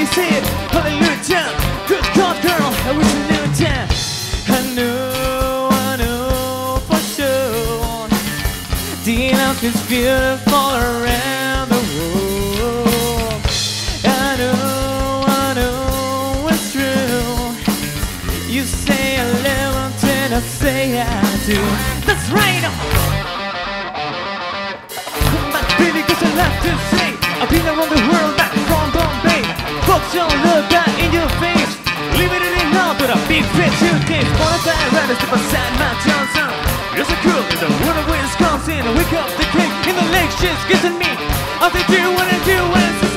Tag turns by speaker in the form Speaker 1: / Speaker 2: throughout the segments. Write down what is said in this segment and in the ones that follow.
Speaker 1: to California, it, my Hallelujah, good God, girl, I wish you knew that. I knew, I knew for sure. The love is beautiful around the world. I know, I know it's true. You say I love and I say I do. That's right. But baby, cause I love to say I've been around the world don't look that in your face. Leave it in now, but a big fit suitcase. Wanna die and step aside my Johnson. You're so cool in the world of Wisconsin. I wake up the king in the lake, she's kissing me. All they do what I do when it's Sicily.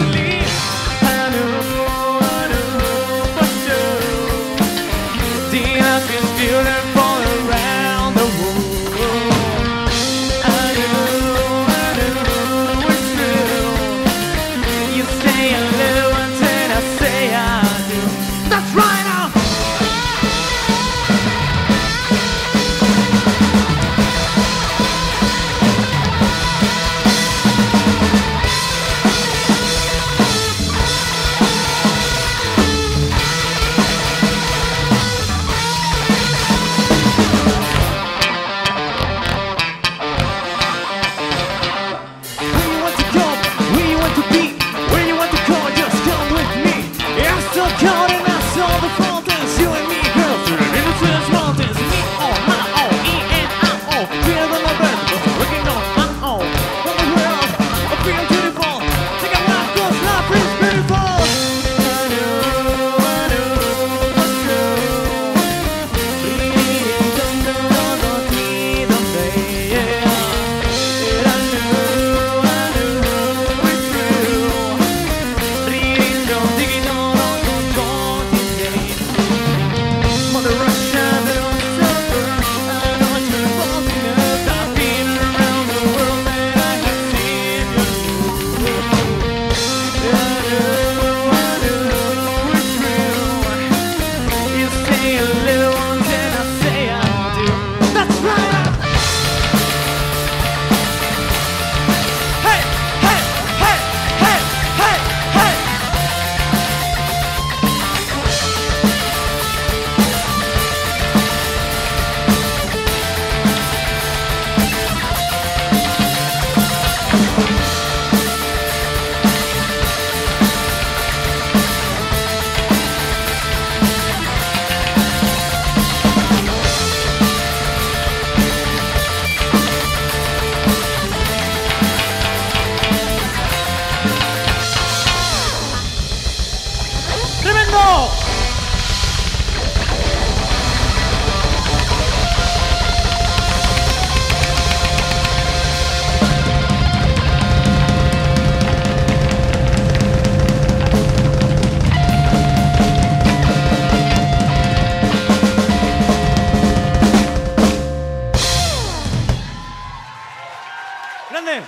Speaker 1: ¡Grande!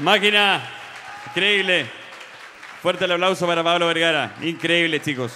Speaker 2: Máquina, increíble. Fuerte el aplauso para Pablo Vergara. Increíble, chicos.